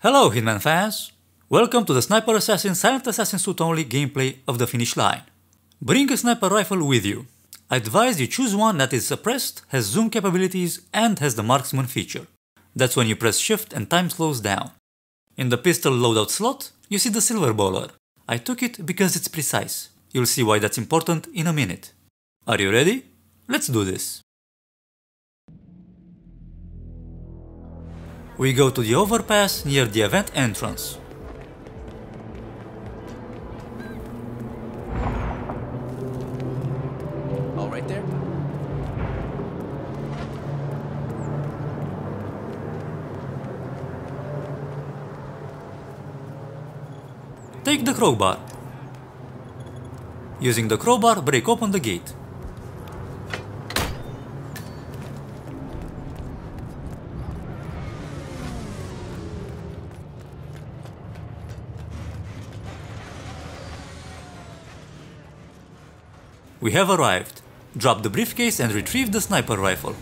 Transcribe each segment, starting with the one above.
Hello Hitman fans! Welcome to the Sniper Assassin Silent Assassin Suit Only gameplay of the finish line. Bring a sniper rifle with you. I advise you choose one that is suppressed, has zoom capabilities and has the marksman feature. That's when you press shift and time slows down. In the pistol loadout slot, you see the Silverballer. I took it because it's precise. You'll see why that's important in a minute. Are you ready? Let's do this. We go to the overpass near the event entrance. All right there? Take the crowbar. Using the crowbar, break open the gate. We have arrived. Drop the briefcase and retrieve the sniper rifle.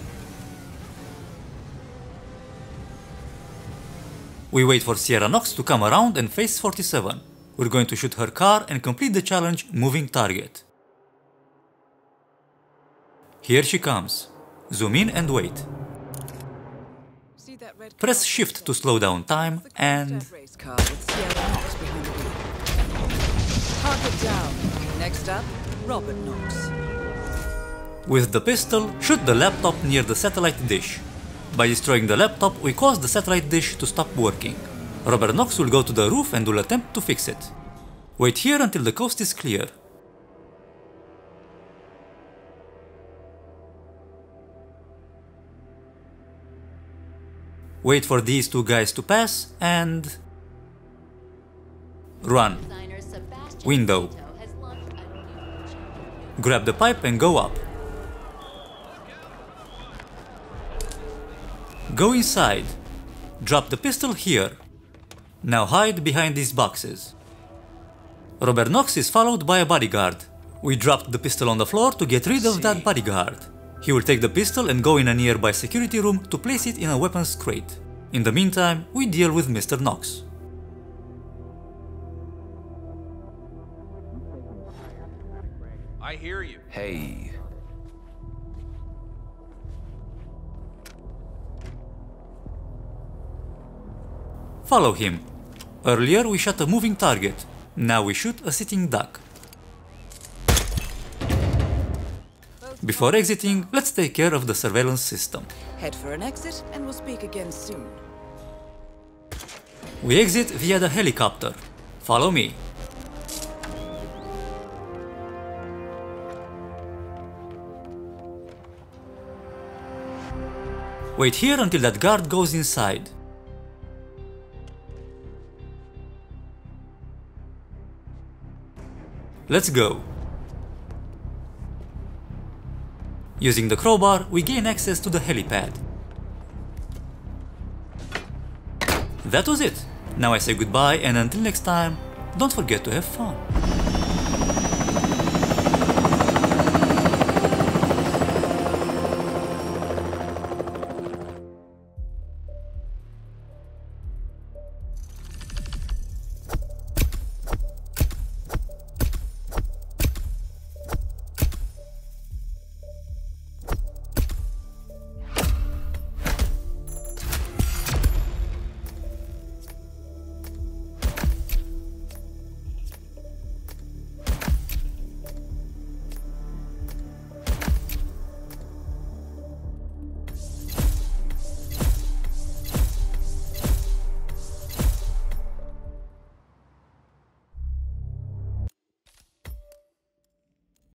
We wait for Sierra Knox to come around and face 47. We're going to shoot her car and complete the challenge moving target. Here she comes. Zoom in and wait. Press shift to slow down time and. Target down. Next up, Robert Knox. with the pistol shoot the laptop near the satellite dish. By destroying the laptop we cause the satellite dish to stop working. Robert Knox will go to the roof and will attempt to fix it. Wait here until the coast is clear. Wait for these two guys to pass and... Run. Window. Grab the pipe and go up. Go inside. Drop the pistol here. Now hide behind these boxes. Robert Knox is followed by a bodyguard. We dropped the pistol on the floor to get rid of that bodyguard. He will take the pistol and go in a nearby security room to place it in a weapons crate. In the meantime, we deal with Mr. Knox. I hear you. Hey, Follow him. Earlier we shot a moving target. Now we shoot a sitting duck. Before exiting, let's take care of the surveillance system. Head for an exit, and we'll speak again soon. We exit via the helicopter. Follow me. Wait here until that guard goes inside. Let's go. Using the crowbar, we gain access to the helipad. That was it. Now I say goodbye and until next time, don't forget to have fun.